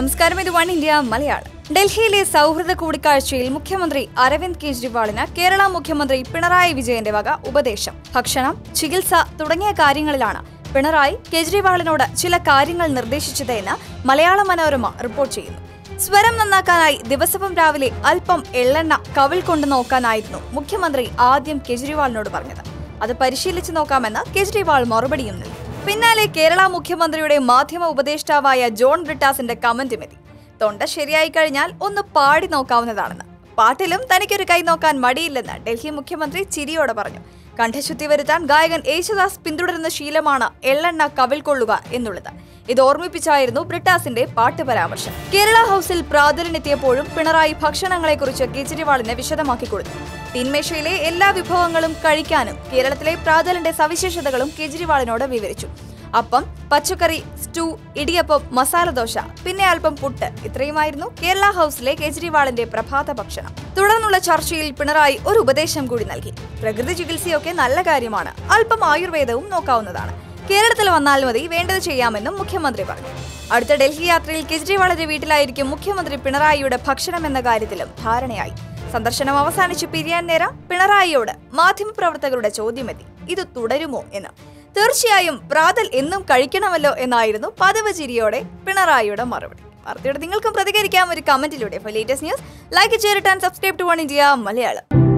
നമസ്കാരം. ഇത് one India Malayalam. ഡൽഹിയിലെ സൗഹൃദ കൂടിക്കാഴ്ചയിൽ മുഖ്യമന്ത്രി അരവിന്ദ് കെജ്രിവാളിന് കേരള മുഖ്യമന്ത്രി പിണറായി വിജയന്റെ വക ഉപദേശം. ഭക്ഷണം ചികിത്സ തുടങ്ങിയ കാര്യങ്ങളിലാണ് പിണറായി കെജ്രിവാളിനോട് ചില കാര്യങ്ങൾ നിർദ്ദേശിച്ചത് എന്ന് മലയാള മനോരമ റിപ്പോർട്ട് ചെയ്യുന്നു. സ്വരം നന്നാക്കാനായി ദിവസവും രാവിലെ അല്പം എള്ളെണ്ണ കവിൾ കൊണ്ടു നോക്കാനായിരുന്നു മുഖ്യമന്ത്രി ആദ്യം കെജ്രിവാളിനോട് പറഞ്ഞത്. അത് പരിശീലിച്ചു നോക്കാമെന്ന് കെജ്രിവാൾ മറുപടിയും നൽകി. പിന്നാലെ കേരള മുഖ്യമന്ത്രിയുടെ മാധ്യമ ഉപദേഷ്ടാവായ ജോൺ ബ്രിട്ടാസിന്റെ കമന്റും എത്തി തൊണ്ട ശരിയായി കഴിഞ്ഞാൽ ഒന്ന് പാടി നോക്കാവുന്നതാണെന്ന്. പാട്ടിലും തനിക്കൊരു കൈ നോക്കാൻ മടിയില്ലെന്ന് ഡൽഹി മുഖ്യമന്ത്രി ചിരിയോടെ പറഞ്ഞു. കണ്ഠശുദ്ധി വരുത്താൻ ഗായകൻ യേശുദാസ് പിന്തുടരുന്ന ശീലമാണ് എള്ളെണ്ണ കവിൽ കൊള്ളുക എന്നുള്ളത്. ഇത് ഓർമ്മിപ്പിച്ചായിരുന്നു ബ്രിട്ടാസിന്റെ പാട്ട് പരാമർശം. കേരള ഹൗസിൽ പ്രാതലിനെത്തിയപ്പോഴും പിണറായി ഭക്ഷണങ്ങളെക്കുറിച്ച് കേജ്രിവാളിന് വിശദമാക്കി കൊടുത്തു. തീന്മേശയിലെ എല്ലാ വിഭവങ്ങളും കഴിക്കാനും കേരളത്തിലെ പ്രാതലിന്റെ സവിശേഷതകളും കെജ്രിവാളിനോട് വിവരിച്ചു. അപ്പം പച്ചക്കറി സ്റ്റൂ ഇടിയപ്പം മസാല ദോശ പിന്നെ അല്പം പുട്ട്. ഇത്രയുമായിരുന്നു കേരള ഹൗസിലെ കേജ്രിവാളിന്റെ പ്രഭാത ഭക്ഷണം. തുടർന്നുള്ള ചർച്ചയിൽ പിണറായി ഒരു ഉപദേശം കൂടി നൽകി. പ്രകൃതി ചികിത്സയൊക്കെ നല്ല കാര്യമാണ്. അല്പം ആയുർവേദവും നോക്കാവുന്നതാണ്. കേരളത്തിൽ വന്നാൽ മതി വേണ്ടത് ചെയ്യാമെന്നും മുഖ്യമന്ത്രി പറഞ്ഞു. അടുത്ത ഡൽഹി യാത്രയിൽ കെജ്രിവാളിന്റെ വീട്ടിലായിരിക്കും മുഖ്യമന്ത്രി പിണറായിയുടെ ഭക്ഷണം എന്ന കാര്യത്തിലും ധാരണയായി. സന്ദർശനം അവസാനിച്ച് പിരിയാൻ നേരം പിണറായിയോട് മാധ്യമപ്രവർത്തകരുടെ ചോദ്യമെത്തി. ഇത് തുടരുമോ എന്ന്. തീർച്ചയായും പ്രാതൽ എന്നും കഴിക്കണമല്ലോ എന്നായിരുന്നു പതിവ് ചിരിയോടെ പിണറായിയുടെ മറുപടി. വാർത്തയോട് നിങ്ങൾക്കും പ്രതികരിക്കാം. ഒരു കമന്റിലൂടെ. For latest news like share subscribe to One India Malayalam.